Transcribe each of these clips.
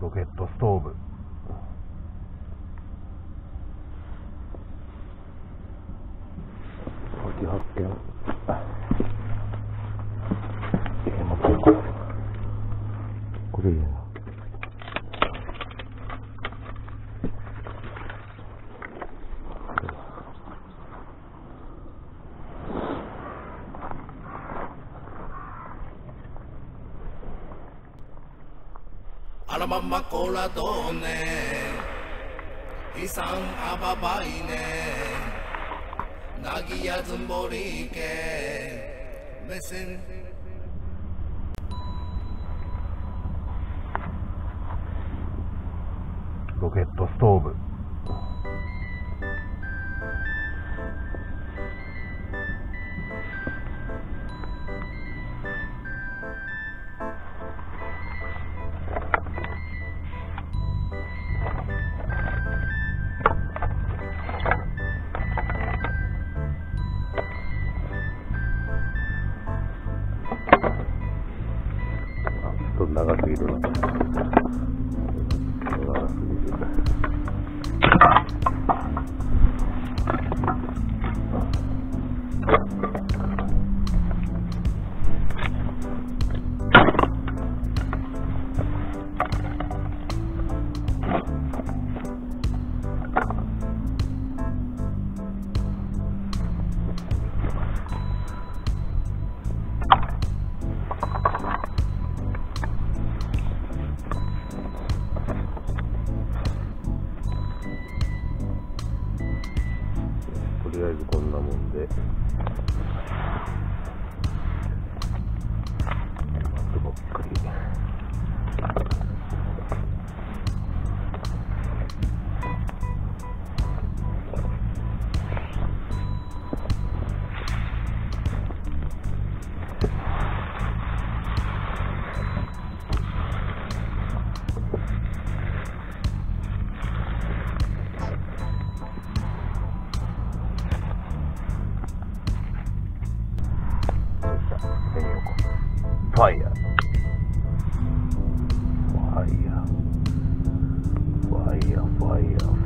ロケットストーブ。秋発見いけませんかこれいいならままこらどうね。遺産あばばいね。なぎやずんぼりけ。目線。ロケットストーブ。Thank you. とりあえずこんなもんで。あとばっかり。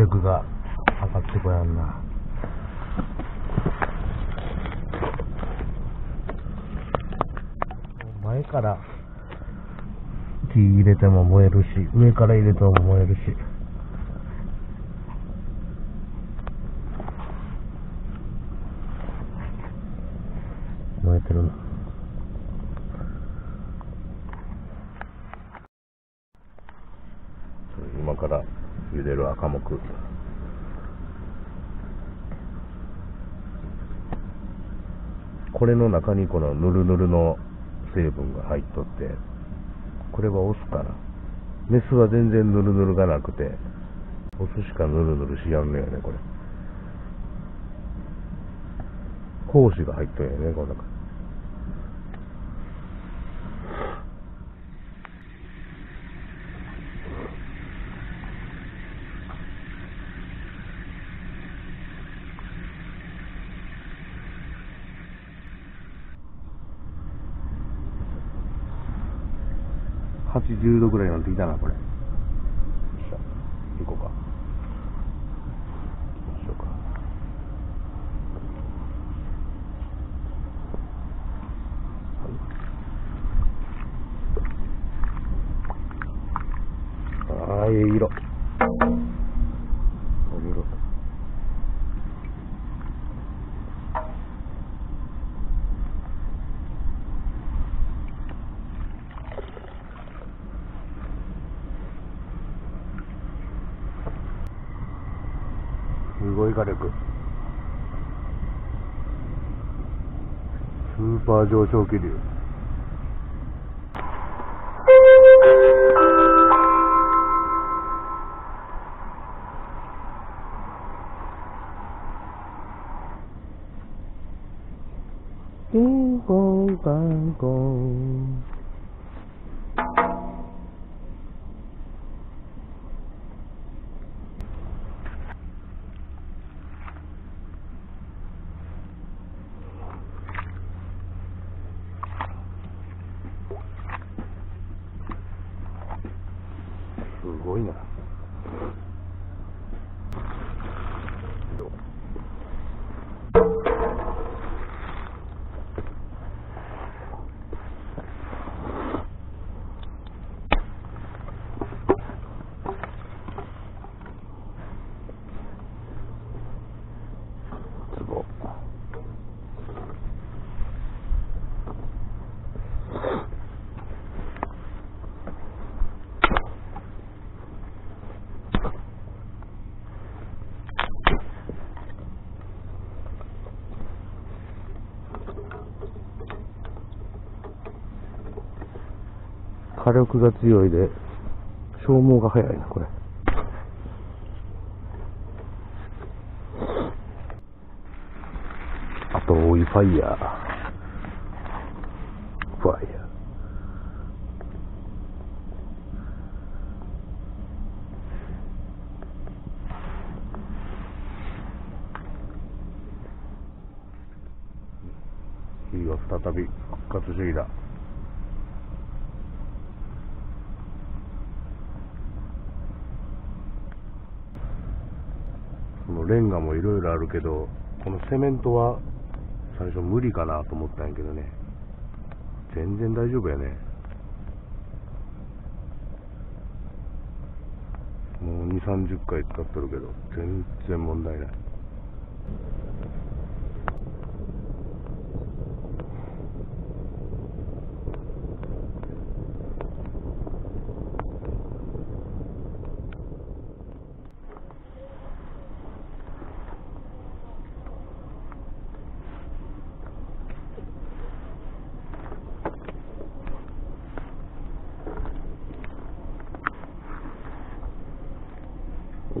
力が上がってこやんな。前から木入れても燃えるし、上から入れても燃えるし。燃えてるな。今から茹でる赤木。これの中にこのヌルヌルの成分が入っとって、これはオスかな。メスは全然ヌルヌルがなくて、オスしかヌルヌルしやんのよね、これ。胞子が入っとるよね、この中。10度ぐらいになってきたな、これ。よっしゃ、行こうか。行きましょうか。はい。ああ、いい色。お見事。すごい火力。スーパー上昇気流。す火力が強いで、消耗が早いな、これ。あと、追いファイヤー。ファイヤー。火は再び復活主義だ。このレンガもいろいろあるけど、このセメントは最初無理かなと思ったんやけどね。全然大丈夫やね。もう2、30回使っとるけど、全然問題ない。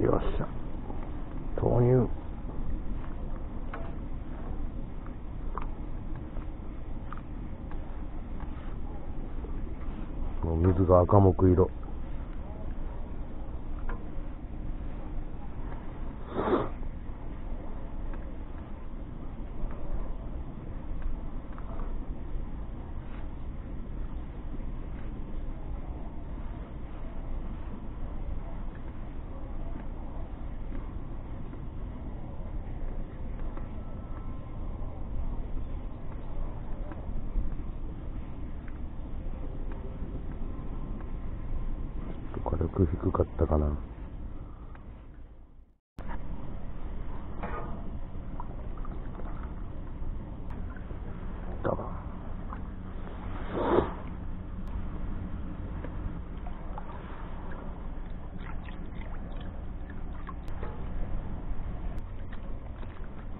よっしゃ。豆乳。もう水が赤木色。く低かったかな。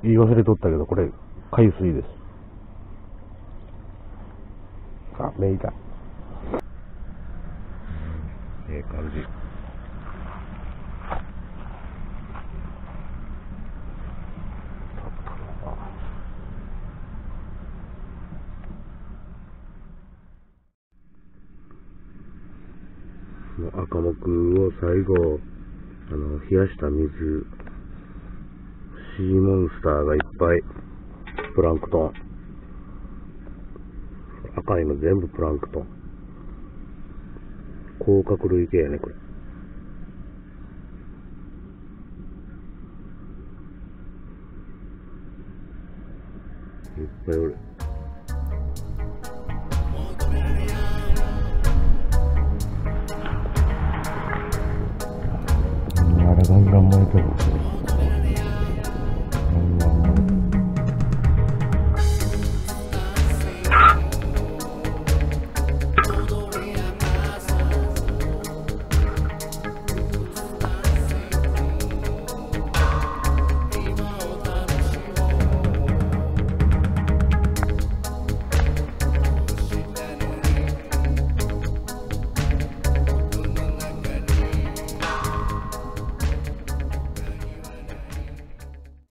言い忘れとったけど、これ、海水です。あ、メイた。ええ感じ。赤木を最後、あの、冷やした水、シーモンスターがいっぱい、プランクトン。赤いの全部プランクトン。甲殻類系やね、これ。いっぱいおる。あれガンガン燃えてる。